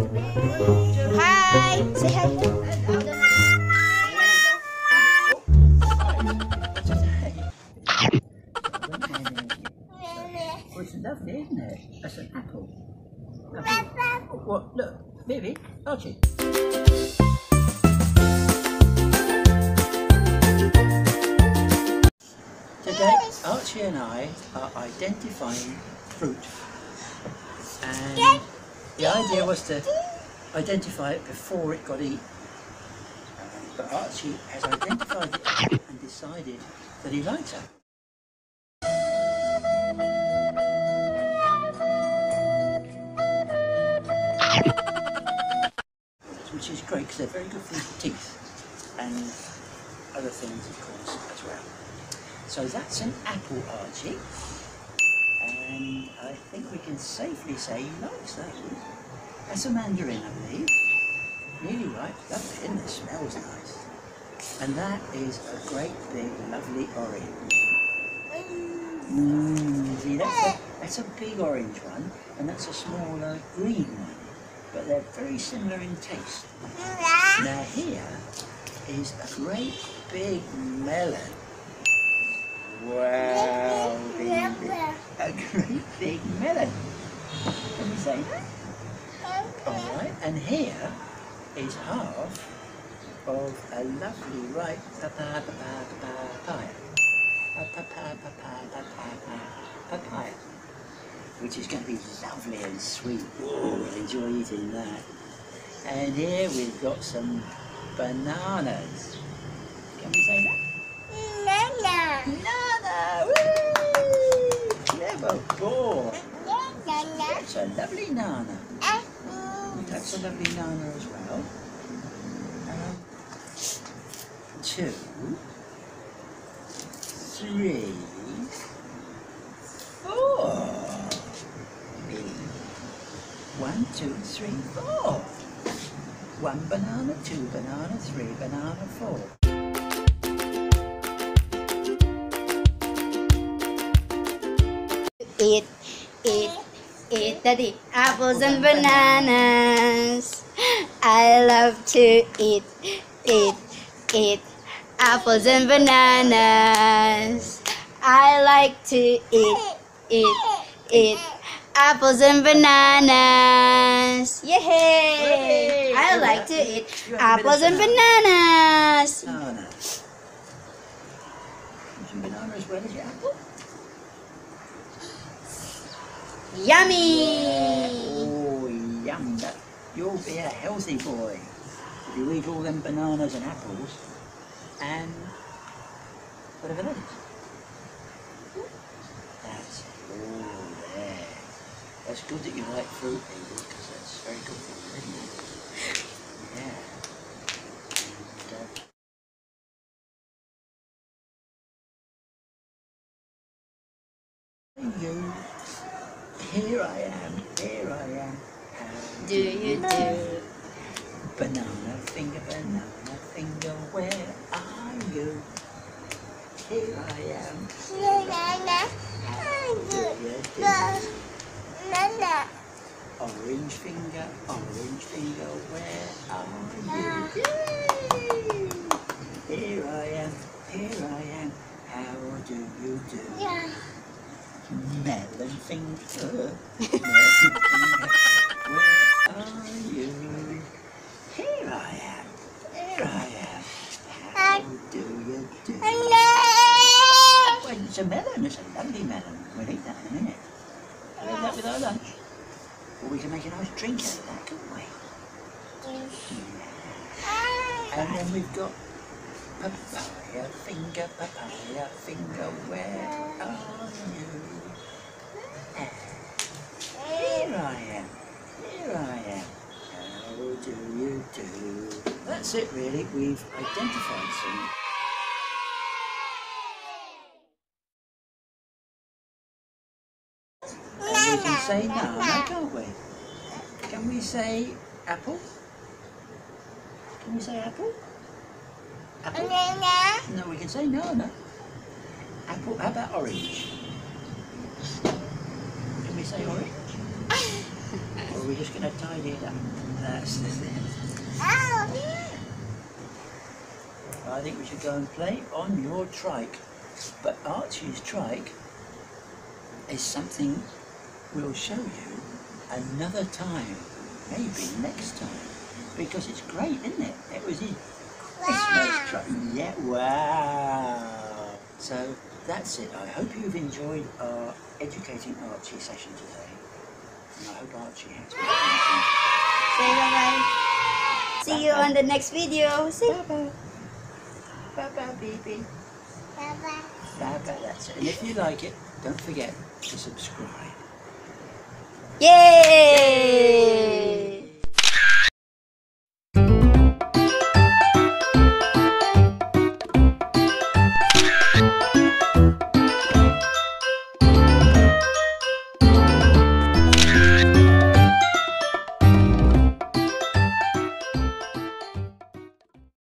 Hi! Say hi. Well, it's lovely, isn't it? That's an apple. What? Look, baby, Archie. Today, Archie and I are identifying fruit. The idea was to identify it before it got eaten. But Archie has identified it and decided that he likes it. which is great because they're very good for teeth and other things, of course, as well. So that's an apple, Archie, and I think we can safely say he likes those. That's a mandarin, I believe. Really right, lovely, isn't it? Smells nice. And that is a great big, lovely orange. Mmm, see, that's a, that's a big orange one, and that's a smaller green one. But they're very similar in taste. Now here is a great big melon. Wow, baby. A great big melon. Can we say that? Alright, and here is half of a lovely ripe papaya, papaya, papaya. Papaya. Which is going to be lovely and sweet. Oh, I'll enjoy eating that. And here we've got some bananas. Can we say that? Banana! Woo! Clever. That's a lovely nana. That's a lovely nana as well. Um, two, three, four. One, two, three, four. One banana, two banana, three banana, four. Eat, eat, eat, daddy. Apples and bananas. I love to eat, eat, eat. Apples and bananas. I like to eat, eat, eat. Apples and bananas. Yay! I like to eat apples and banana. bananas. Banana. Some banana as well as your apple? Yummy! Oh, yum. That, you'll be a healthy boy if you eat all them bananas and apples and whatever that is. That's all there. That's good that you like fruit, baby, because that's very good for you? Yeah. You. Here I am, here I am. How Do you do? Banana finger, banana finger, where are you? Here I am. How do you do? Orange finger, orange finger, where are you? Here I am, here I am. How do you do? Melon finger, melon finger, where are you? Here I am, here I am. How do you do? Hello. Well, it's a melon, it's a lovely melon. We'll eat that in a minute. We'll eat that with our lunch. Or we can make a nice drink out of that, couldn't we? And then we've got papaya finger, papaya finger, where are you? Here I am, here I am. How do you do? That's it really, we've identified some. We can say nana, can't we? Can we say apple? Can we say apple? Apple? No, we can say no, no. Apple, how about orange? Can we say orange? or we're just going to tidy it up. That's the thing. Oh. I think we should go and play on your trike. But Archie's trike is something we'll show you another time, maybe next time, because it's great, isn't it? It was his Christmas. Yeah, wow. So that's it. I hope you've enjoyed our educating Archie session today. And I hope Archie has. Say bye-bye. See you on the next video. See? Bye-bye. Bye-bye, baby. Bye-bye, that's it. And if you like it, don't forget to subscribe. Yay!